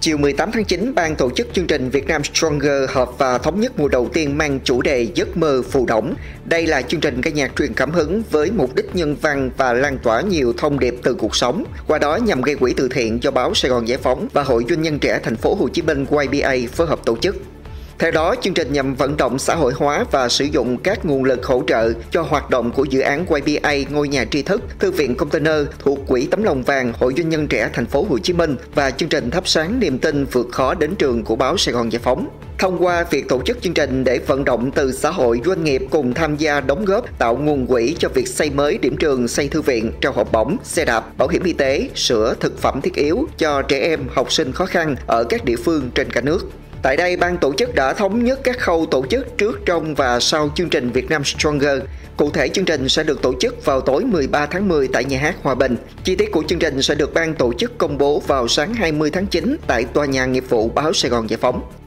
Chiều 18 tháng 9, ban tổ chức chương trình Việt Nam Stronger họp và thống nhất mùa đầu tiên mang chủ đề Giấc mơ phù đổng. Đây là chương trình ca nhạc truyền cảm hứng với mục đích nhân văn và lan tỏa nhiều thông điệp từ cuộc sống. Qua đó nhằm gây quỹ từ thiện cho báo Sài Gòn Giải phóng và Hội Doanh nhân trẻ thành phố Hồ Chí Minh YBA phối hợp tổ chức. Theo đó, chương trình nhằm vận động xã hội hóa và sử dụng các nguồn lực hỗ trợ cho hoạt động của dự án YBA Ngôi nhà tri thức, Thư viện Container thuộc Quỹ Tấm lòng vàng Hội Doanh nhân trẻ thành phố Hồ Chí Minh và chương trình thắp sáng niềm tin vượt khó đến trường của báo Sài Gòn Giải phóng. Thông qua việc tổ chức chương trình để vận động từ xã hội doanh nghiệp cùng tham gia đóng góp tạo nguồn quỹ cho việc xây mới điểm trường, xây thư viện, trao học bổng, xe đạp, bảo hiểm y tế, sữa, thực phẩm thiết yếu cho trẻ em, học sinh khó khăn ở các địa phương trên cả nước. Tại đây, ban tổ chức đã thống nhất các khâu tổ chức trước, trong và sau chương trình Việt Nam Stronger. Cụ thể, chương trình sẽ được tổ chức vào tối 13 tháng 10 tại nhà hát Hòa Bình. Chi tiết của chương trình sẽ được ban tổ chức công bố vào sáng 20 tháng 9 tại tòa nhà nghiệp vụ báo Sài Gòn Giải phóng.